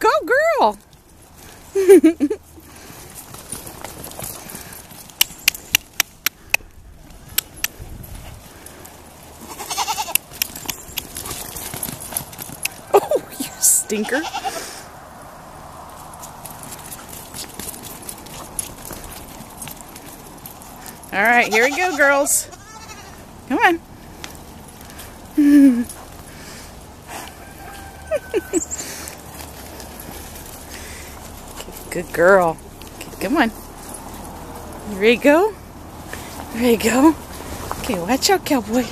girl. oh, you stinker. All right, here we go, girls. Come on. Good girl. Come on. You go. You go. Okay, watch out, cowboy.